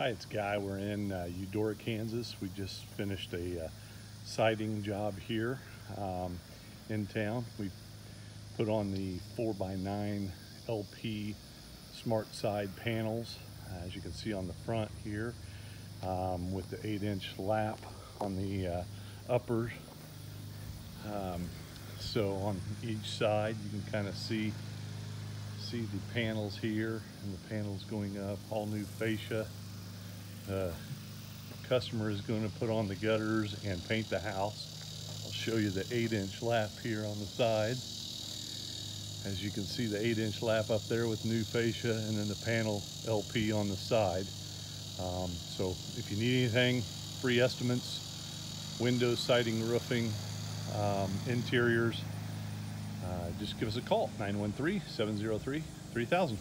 Hi, it's Guy. We're in uh, Eudora, Kansas. We just finished a uh, siding job here um, in town. We put on the 4x9 LP Smartside panels, as you can see on the front here, um, with the 8 inch lap on the uh, uppers. Um, so on each side, you can kind of see see the panels here and the panels going up, all new fascia. Uh, customer is going to put on the gutters and paint the house. I'll show you the eight inch lap here on the side. As you can see the eight inch lap up there with new fascia and then the panel LP on the side. Um, so if you need anything, free estimates, windows, siding, roofing, um, interiors, uh, just give us a call, 913-703-3000.